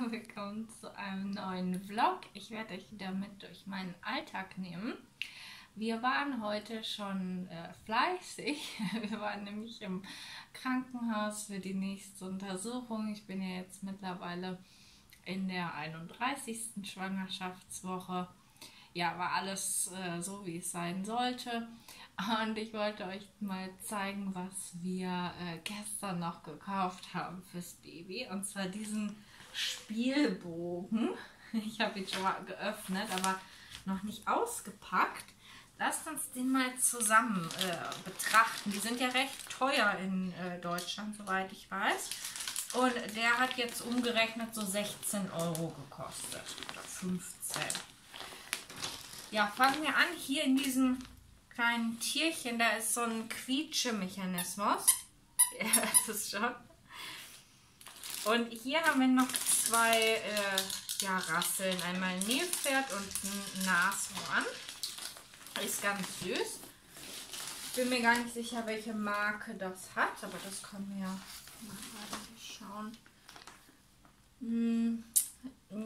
willkommen zu einem neuen Vlog. Ich werde euch wieder mit durch meinen Alltag nehmen. Wir waren heute schon äh, fleißig. Wir waren nämlich im Krankenhaus für die nächste Untersuchung. Ich bin ja jetzt mittlerweile in der 31. Schwangerschaftswoche. Ja, war alles äh, so, wie es sein sollte. Und ich wollte euch mal zeigen, was wir äh, gestern noch gekauft haben fürs Baby. Und zwar diesen Spielbogen. Ich habe ihn schon mal geöffnet, aber noch nicht ausgepackt. Lasst uns den mal zusammen äh, betrachten. Die sind ja recht teuer in äh, Deutschland, soweit ich weiß. Und der hat jetzt umgerechnet so 16 Euro gekostet. Oder 15. Ja, fangen wir an. Hier in diesem kleinen Tierchen, da ist so ein Quietschemechanismus. Ja, das ist schon. Und hier haben wir noch zwei äh, ja, Rasseln. Einmal ein Nilpferd und ein Nashorn. Ist ganz süß. Bin mir gar nicht sicher, welche Marke das hat, aber das können wir ja mal schauen. Hm,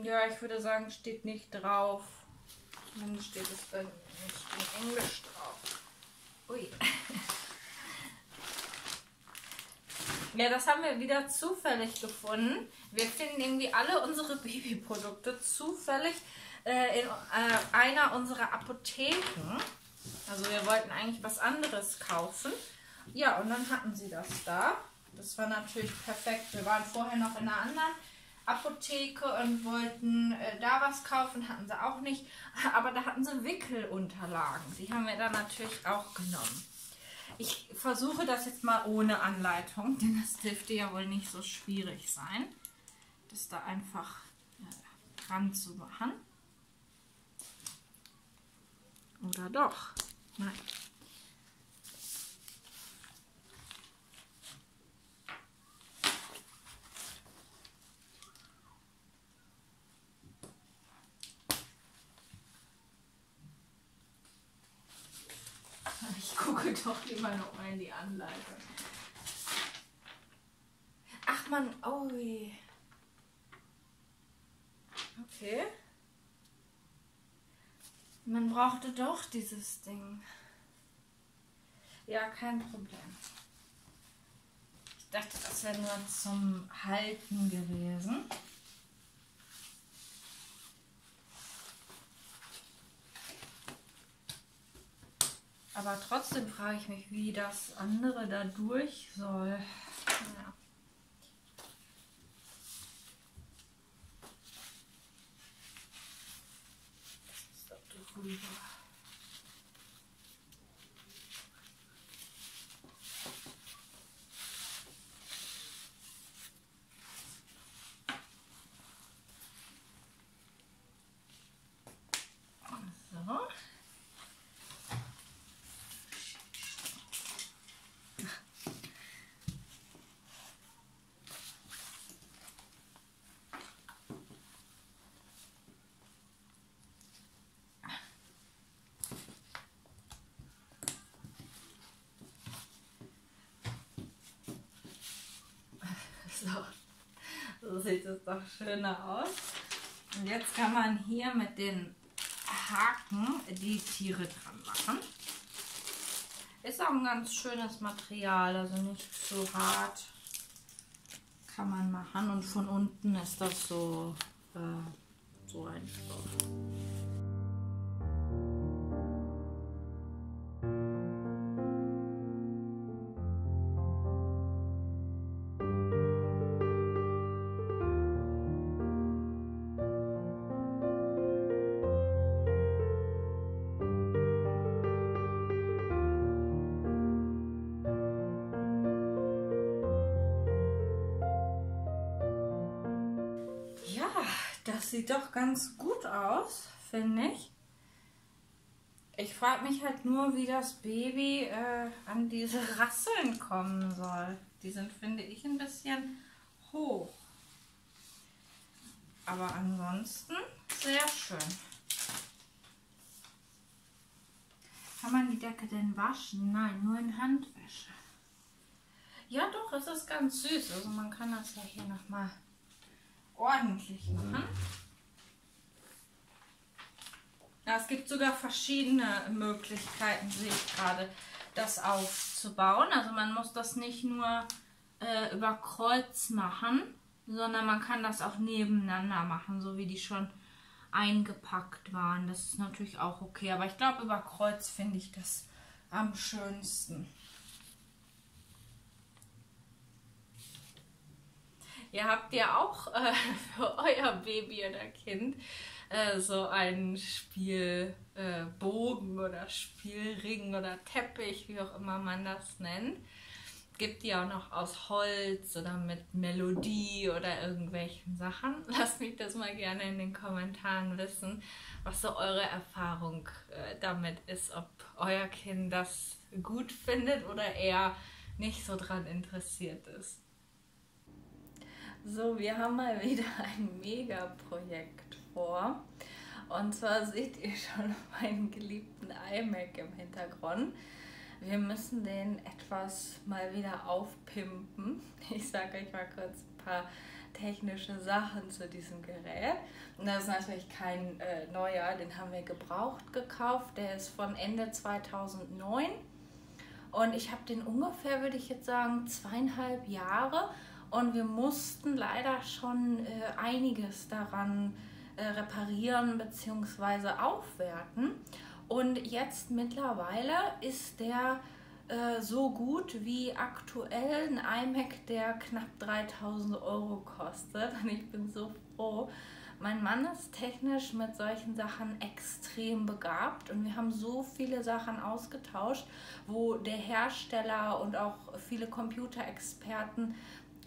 ja, ich würde sagen, steht nicht drauf. Dann steht es nicht in Englisch drauf. Ui. Ja, das haben wir wieder zufällig gefunden. Wir finden irgendwie alle unsere Babyprodukte zufällig äh, in äh, einer unserer Apotheken. Also wir wollten eigentlich was anderes kaufen. Ja, und dann hatten sie das da. Das war natürlich perfekt. Wir waren vorher noch in einer anderen Apotheke und wollten äh, da was kaufen, hatten sie auch nicht. Aber da hatten sie Wickelunterlagen. Die haben wir dann natürlich auch genommen. Ich versuche das jetzt mal ohne Anleitung, denn das dürfte ja wohl nicht so schwierig sein, das da einfach äh, dran zu machen. Oder doch? Nein. Ich gucke doch lieber noch mal in die Anleitung. Ach man, oh je. Okay. Man brauchte doch dieses Ding. Ja, kein Problem. Ich dachte, das wäre nur zum Halten gewesen. Aber trotzdem frage ich mich, wie das andere da durch soll. Ja. Das ist doch drüber. So. So. so sieht es doch schöner aus. Und jetzt kann man hier mit den Haken die Tiere dran machen. Ist auch ein ganz schönes Material, also nicht zu hart. Kann man machen und von unten ist das so, äh, so ein Stoff. Sieht doch ganz gut aus, finde ich. Ich frage mich halt nur, wie das Baby äh, an diese Rasseln kommen soll. Die sind, finde ich, ein bisschen hoch. Aber ansonsten sehr schön. Kann man die Decke denn waschen? Nein, nur in Handwäsche. Ja doch, es ist ganz süß. Also man kann das ja hier nochmal ordentlich machen. Es gibt sogar verschiedene Möglichkeiten, sehe ich gerade, das aufzubauen. Also man muss das nicht nur äh, über Kreuz machen, sondern man kann das auch nebeneinander machen, so wie die schon eingepackt waren. Das ist natürlich auch okay, aber ich glaube, über Kreuz finde ich das am schönsten. Ihr habt ja auch äh, für euer Baby oder Kind äh, so einen Spielbogen äh, oder Spielring oder Teppich, wie auch immer man das nennt. Gibt die auch noch aus Holz oder mit Melodie oder irgendwelchen Sachen. Lasst mich das mal gerne in den Kommentaren wissen, was so eure Erfahrung äh, damit ist, ob euer Kind das gut findet oder eher nicht so dran interessiert ist. So, wir haben mal wieder ein Mega-Projekt vor. Und zwar seht ihr schon meinen geliebten iMac im Hintergrund. Wir müssen den etwas mal wieder aufpimpen. Ich sage euch mal kurz ein paar technische Sachen zu diesem Gerät. Und das ist natürlich kein äh, neuer, den haben wir gebraucht gekauft. Der ist von Ende 2009. Und ich habe den ungefähr, würde ich jetzt sagen, zweieinhalb Jahre und wir mussten leider schon äh, einiges daran äh, reparieren bzw. aufwerten. Und jetzt mittlerweile ist der äh, so gut wie aktuell ein iMac, der knapp 3000 Euro kostet. Und ich bin so froh. Mein Mann ist technisch mit solchen Sachen extrem begabt und wir haben so viele Sachen ausgetauscht, wo der Hersteller und auch viele Computerexperten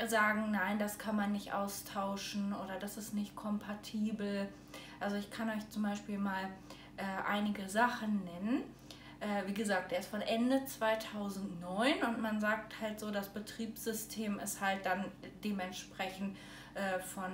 sagen, nein, das kann man nicht austauschen oder das ist nicht kompatibel. Also ich kann euch zum Beispiel mal äh, einige Sachen nennen. Äh, wie gesagt, der ist von Ende 2009 und man sagt halt so, das Betriebssystem ist halt dann dementsprechend äh, von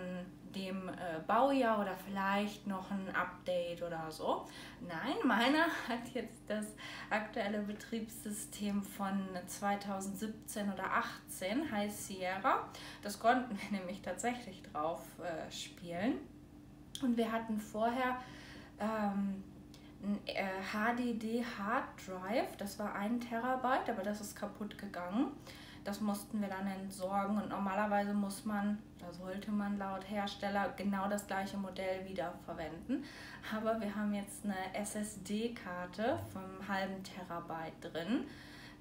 dem äh, Baujahr oder vielleicht noch ein Update oder so. Nein, meiner hat jetzt das aktuelle Betriebssystem von 2017 oder 18, heißt Sierra. Das konnten wir nämlich tatsächlich drauf äh, spielen. Und wir hatten vorher ähm, ein äh, HDD Hard Drive, das war ein Terabyte, aber das ist kaputt gegangen. Das mussten wir dann entsorgen und normalerweise muss man, da sollte man laut Hersteller genau das gleiche Modell wieder verwenden. Aber wir haben jetzt eine SSD-Karte vom halben Terabyte drin.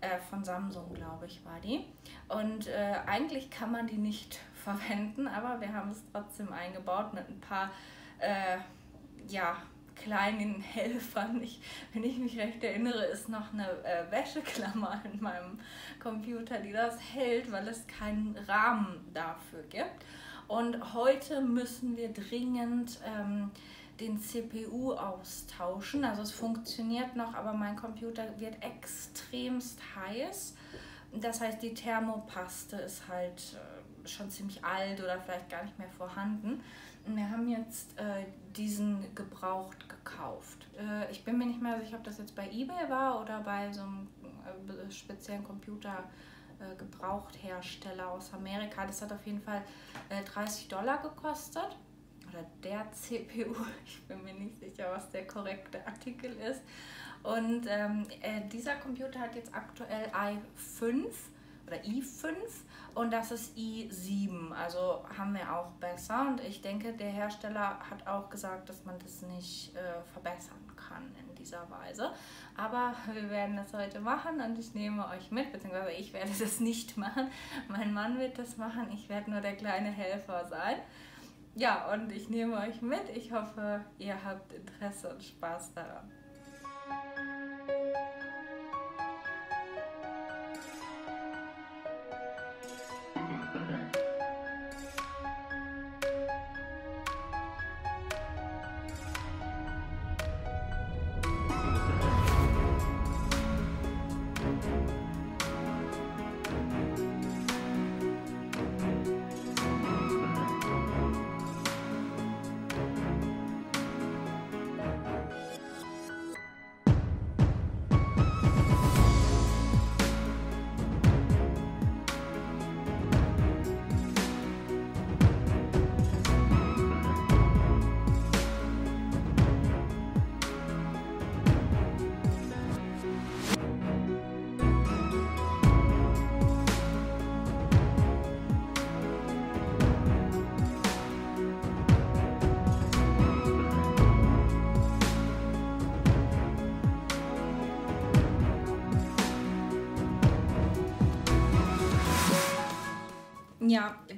Äh, von Samsung, glaube ich, war die. Und äh, eigentlich kann man die nicht verwenden, aber wir haben es trotzdem eingebaut mit ein paar äh, ja, kleinen Helfern. Ich, wenn ich mich recht erinnere, ist noch eine äh, Wäscheklammer in meinem Computer, die das hält, weil es keinen Rahmen dafür gibt. Und heute müssen wir dringend ähm, den CPU austauschen. Also es funktioniert noch, aber mein Computer wird extremst heiß. Das heißt, die Thermopaste ist halt äh, schon ziemlich alt oder vielleicht gar nicht mehr vorhanden. Wir haben jetzt äh, diesen gebraucht gekauft. Äh, ich bin mir nicht mehr sicher, ob das jetzt bei eBay war oder bei so einem äh, speziellen Computer äh, Gebrauchthersteller aus Amerika. Das hat auf jeden Fall 30 äh, Dollar gekostet. Oder der CPU, ich bin mir nicht sicher, was der korrekte Artikel ist. Und ähm, äh, dieser Computer hat jetzt aktuell i5 oder i5 und das ist i7. Also haben wir auch besser. Und ich denke, der Hersteller hat auch gesagt, dass man das nicht äh, verbessern kann in dieser Weise. Aber wir werden das heute machen und ich nehme euch mit, beziehungsweise ich werde das nicht machen. Mein Mann wird das machen. Ich werde nur der kleine Helfer sein. Ja, und ich nehme euch mit. Ich hoffe, ihr habt Interesse und Spaß daran.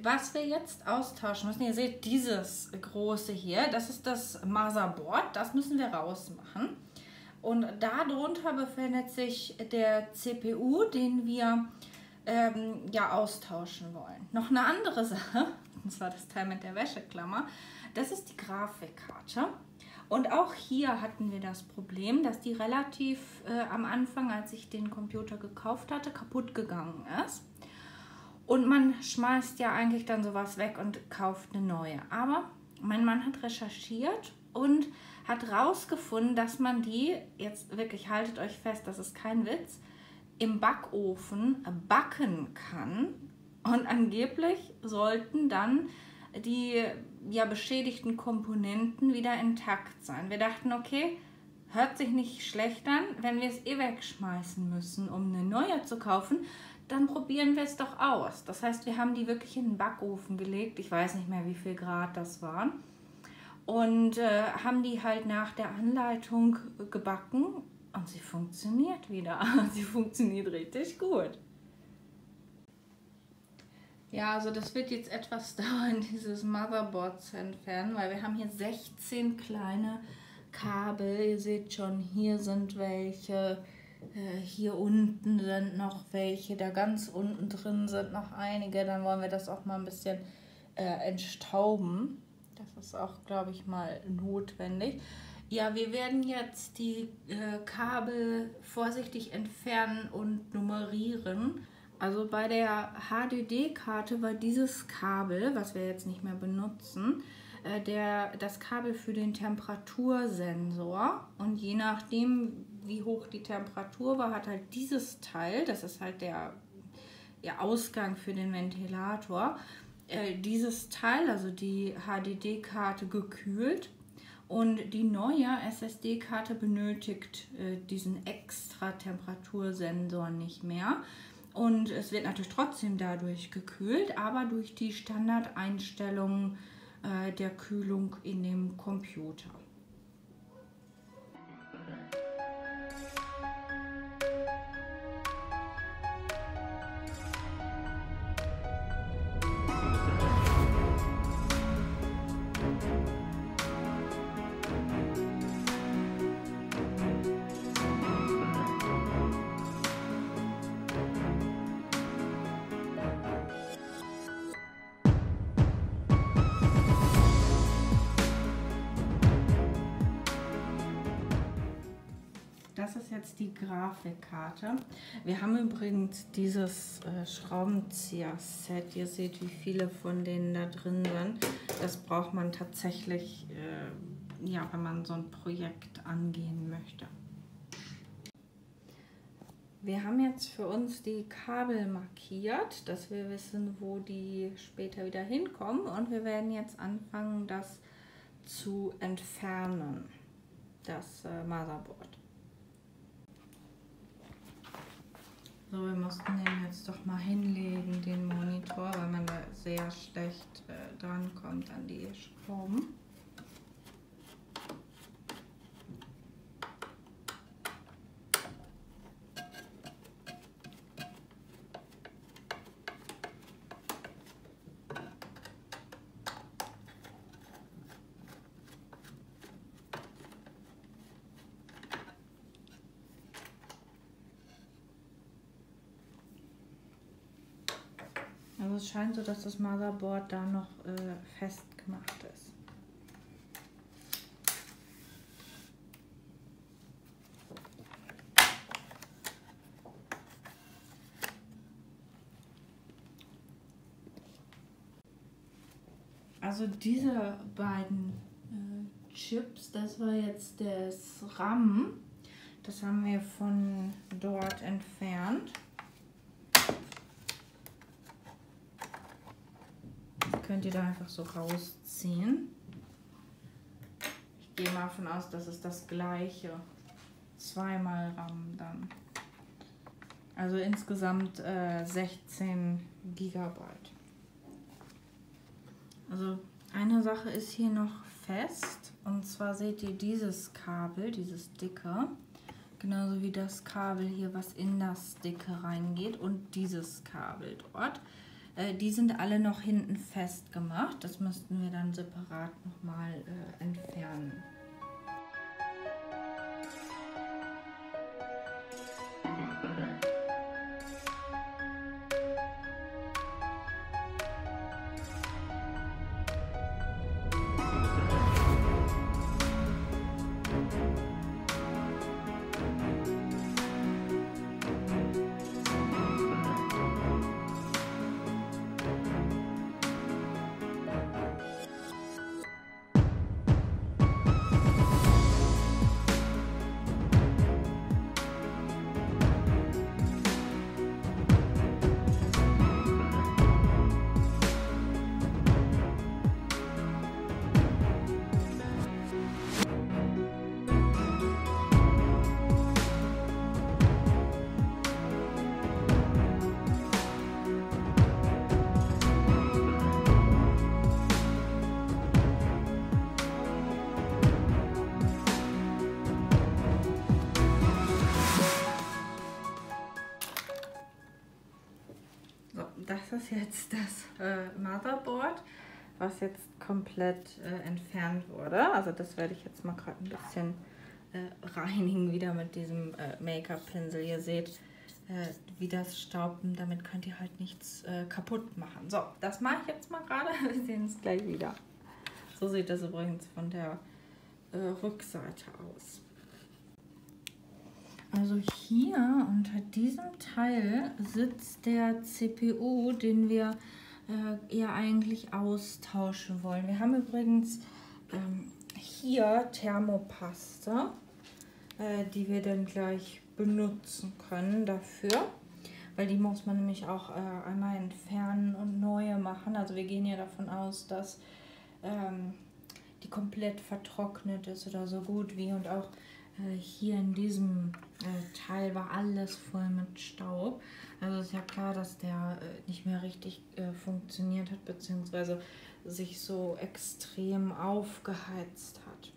Was wir jetzt austauschen müssen, ihr seht dieses große hier, das ist das Motherboard, das müssen wir rausmachen. Und darunter befindet sich der CPU, den wir ähm, ja austauschen wollen. Noch eine andere Sache, und zwar das Teil mit der Wäscheklammer, das ist die Grafikkarte. Und auch hier hatten wir das Problem, dass die relativ äh, am Anfang, als ich den Computer gekauft hatte, kaputt gegangen ist. Und man schmeißt ja eigentlich dann sowas weg und kauft eine neue. Aber mein Mann hat recherchiert und hat rausgefunden, dass man die, jetzt wirklich haltet euch fest, das ist kein Witz, im Backofen backen kann. Und angeblich sollten dann die ja, beschädigten Komponenten wieder intakt sein. Wir dachten, okay, hört sich nicht schlecht an, wenn wir es eh wegschmeißen müssen, um eine neue zu kaufen, dann probieren wir es doch aus. Das heißt, wir haben die wirklich in den Backofen gelegt. Ich weiß nicht mehr, wie viel Grad das waren. Und äh, haben die halt nach der Anleitung gebacken und sie funktioniert wieder. sie funktioniert richtig gut. Ja, also das wird jetzt etwas dauern, dieses Motherboard zu entfernen, weil wir haben hier 16 kleine Kabel. Ihr seht schon, hier sind welche, hier unten sind noch welche, da ganz unten drin sind noch einige. Dann wollen wir das auch mal ein bisschen äh, entstauben. Das ist auch, glaube ich, mal notwendig. Ja, wir werden jetzt die äh, Kabel vorsichtig entfernen und nummerieren. Also bei der HDD-Karte war dieses Kabel, was wir jetzt nicht mehr benutzen, äh, der, das Kabel für den Temperatursensor. Und je nachdem, wie hoch die Temperatur war, hat halt dieses Teil, das ist halt der, der Ausgang für den Ventilator, äh, dieses Teil, also die HDD-Karte, gekühlt. Und die neue SSD-Karte benötigt äh, diesen extra Temperatursensor nicht mehr. Und es wird natürlich trotzdem dadurch gekühlt, aber durch die Standardeinstellungen äh, der Kühlung in dem Computer. Ist jetzt die Grafikkarte. Wir haben übrigens dieses äh, Schraubenzieher-Set. Ihr seht, wie viele von denen da drin sind. Das braucht man tatsächlich, äh, ja, wenn man so ein Projekt angehen möchte. Wir haben jetzt für uns die Kabel markiert, dass wir wissen, wo die später wieder hinkommen. Und wir werden jetzt anfangen, das zu entfernen, das äh, Motherboard. So, wir mussten den jetzt doch mal hinlegen, den Monitor, weil man da sehr schlecht äh, drankommt an die Schrauben. Also es scheint so, dass das Motherboard da noch äh, festgemacht ist. Also diese beiden äh, Chips, das war jetzt das RAM. Das haben wir von dort entfernt. Könnt ihr da einfach so rausziehen. Ich gehe mal davon aus, dass es das gleiche. Zweimal RAM dann. Also insgesamt äh, 16 Gigabyte. Also eine Sache ist hier noch fest. Und zwar seht ihr dieses Kabel, dieses dicke. Genauso wie das Kabel hier, was in das dicke reingeht. Und dieses Kabel dort. Äh, die sind alle noch hinten festgemacht. Das müssten wir dann separat nochmal äh, entfernen. Ist jetzt das äh, Motherboard, was jetzt komplett äh, entfernt wurde. Also das werde ich jetzt mal gerade ein bisschen äh, reinigen wieder mit diesem äh, Make-up-Pinsel. Ihr seht, äh, wie das staubt und damit könnt ihr halt nichts äh, kaputt machen. So, das mache ich jetzt mal gerade. Wir sehen es gleich wieder. So sieht das übrigens von der Rückseite aus. Also hier unter diesem Teil sitzt der CPU, den wir äh, eher eigentlich austauschen wollen. Wir haben übrigens ähm, hier Thermopaste, äh, die wir dann gleich benutzen können dafür. Weil die muss man nämlich auch äh, einmal entfernen und neue machen. Also wir gehen ja davon aus, dass ähm, die komplett vertrocknet ist oder so gut wie und auch äh, hier in diesem äh, Teil war alles voll mit Staub. Also ist ja klar, dass der äh, nicht mehr richtig funktioniert hat, beziehungsweise sich so extrem aufgeheizt hat.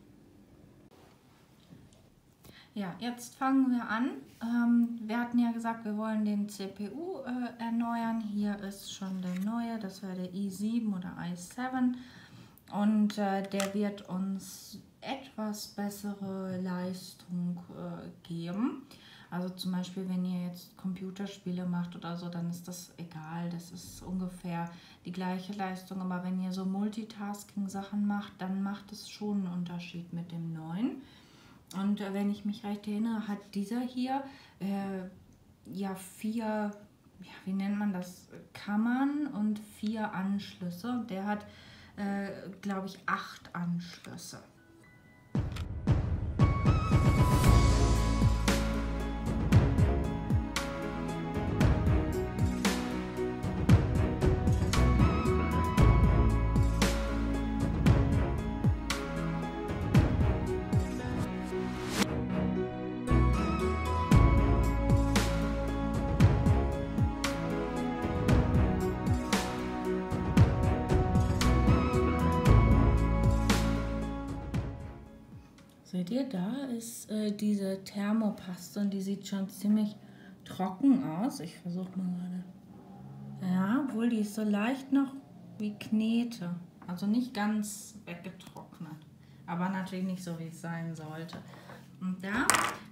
Ja, jetzt fangen wir an. Ähm, wir hatten ja gesagt, wir wollen den CPU äh, erneuern. Hier ist schon der neue, das war der i7 oder i7. Und äh, der wird uns etwas bessere Leistung äh, geben. Also zum Beispiel, wenn ihr jetzt Computerspiele macht oder so, dann ist das egal. Das ist ungefähr die gleiche Leistung. Aber wenn ihr so Multitasking-Sachen macht, dann macht es schon einen Unterschied mit dem neuen. Und äh, wenn ich mich recht erinnere, hat dieser hier äh, ja vier, ja, wie nennt man das, Kammern und vier Anschlüsse. Der hat, äh, glaube ich, acht Anschlüsse. Ist äh, diese Thermopaste und die sieht schon ziemlich trocken aus. Ich versuche mal gerade. Ja, obwohl die ist so leicht noch wie Knete. Also nicht ganz weggetrocknet. Aber natürlich nicht so, wie es sein sollte. Und da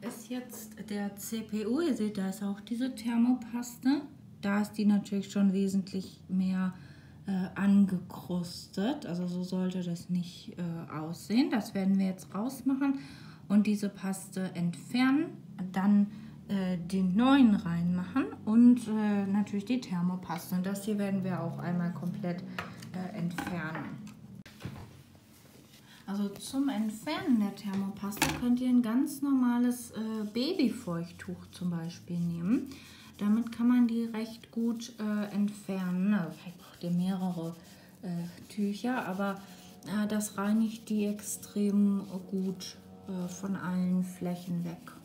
ist jetzt der CPU. Ihr seht, da ist auch diese Thermopaste. Da ist die natürlich schon wesentlich mehr äh, angekrustet. Also so sollte das nicht äh, aussehen. Das werden wir jetzt rausmachen und diese Paste entfernen. Dann äh, den neuen reinmachen und äh, natürlich die Thermopaste. Und das hier werden wir auch einmal komplett äh, entfernen. Also zum Entfernen der Thermopaste könnt ihr ein ganz normales äh, Babyfeuchttuch zum Beispiel nehmen. Damit kann man die recht gut äh, entfernen. Also vielleicht braucht ihr mehrere äh, Tücher, aber das reinigt die extrem gut von allen Flächen weg.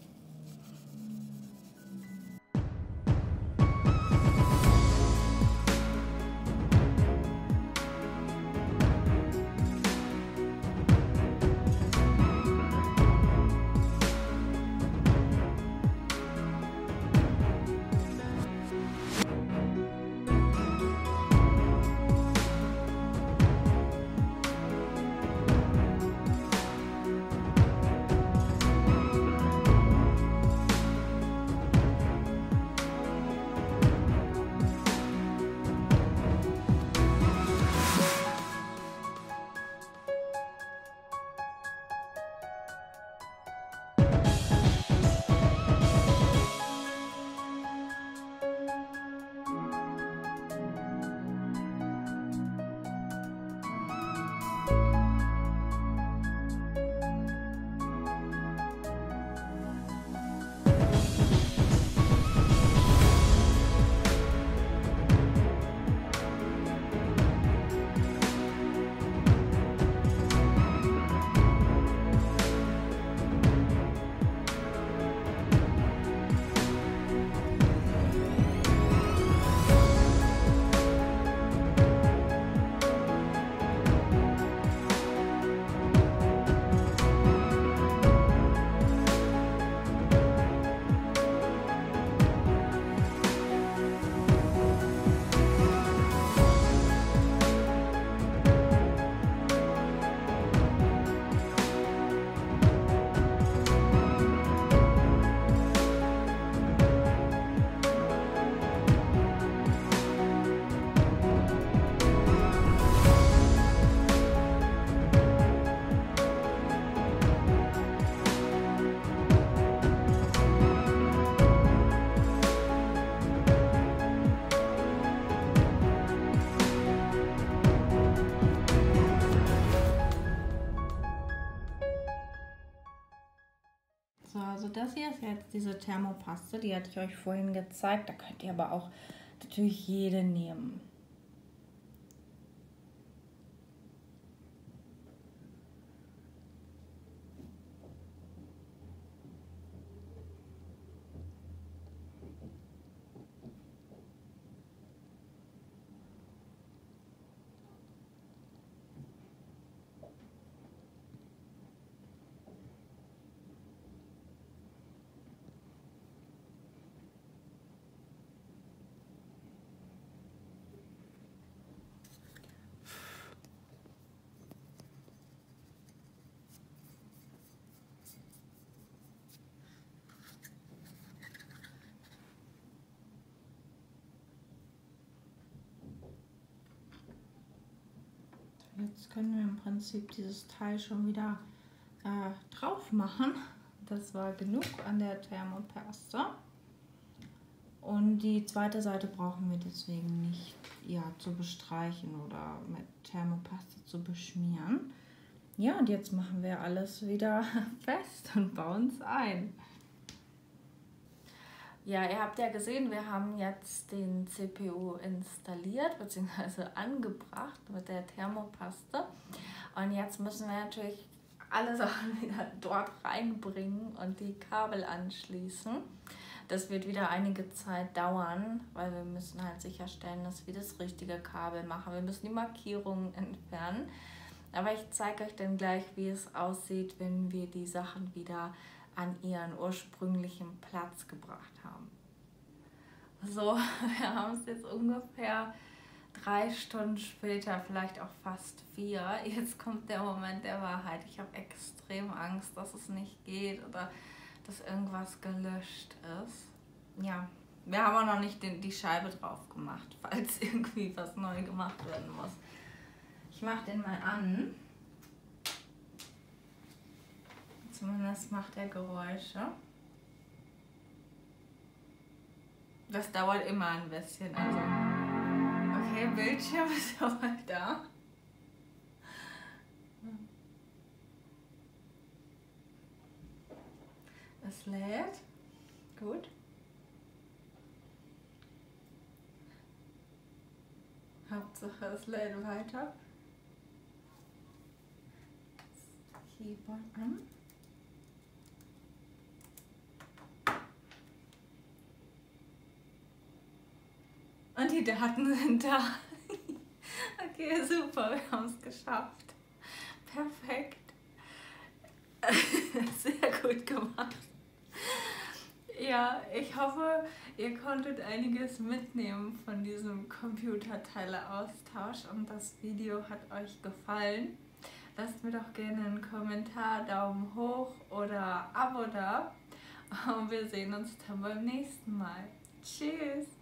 Das hier ist jetzt diese Thermopaste, die hatte ich euch vorhin gezeigt. Da könnt ihr aber auch natürlich jede nehmen. Jetzt können wir im Prinzip dieses Teil schon wieder äh, drauf machen. Das war genug an der Thermopaste. Und die zweite Seite brauchen wir deswegen nicht ja, zu bestreichen oder mit Thermopaste zu beschmieren. Ja, und jetzt machen wir alles wieder fest und bauen es ein. Ja, ihr habt ja gesehen, wir haben jetzt den CPU installiert bzw. angebracht mit der Thermopaste. Und jetzt müssen wir natürlich alle Sachen wieder dort reinbringen und die Kabel anschließen. Das wird wieder einige Zeit dauern, weil wir müssen halt sicherstellen, dass wir das richtige Kabel machen. Wir müssen die Markierungen entfernen. Aber ich zeige euch dann gleich, wie es aussieht, wenn wir die Sachen wieder an ihren ursprünglichen Platz gebracht haben. So, wir haben es jetzt ungefähr drei Stunden später, vielleicht auch fast vier. Jetzt kommt der Moment der Wahrheit. Ich habe extrem Angst, dass es nicht geht oder dass irgendwas gelöscht ist. Ja, wir haben auch noch nicht den, die Scheibe drauf gemacht, falls irgendwie was neu gemacht werden muss. Ich mache den mal an. Zumindest macht er Geräusche. Das dauert immer ein bisschen. Also. Okay, Bildschirm ist aber da. Es lädt. Gut. Hauptsache es lädt weiter. Keyboard an. Und die Daten sind da. Okay, super, wir haben es geschafft. Perfekt. Sehr gut gemacht. Ja, ich hoffe, ihr konntet einiges mitnehmen von diesem Computerteile-Austausch und das Video hat euch gefallen. Lasst mir doch gerne einen Kommentar, Daumen hoch oder Abo da und wir sehen uns dann beim nächsten Mal. Tschüss!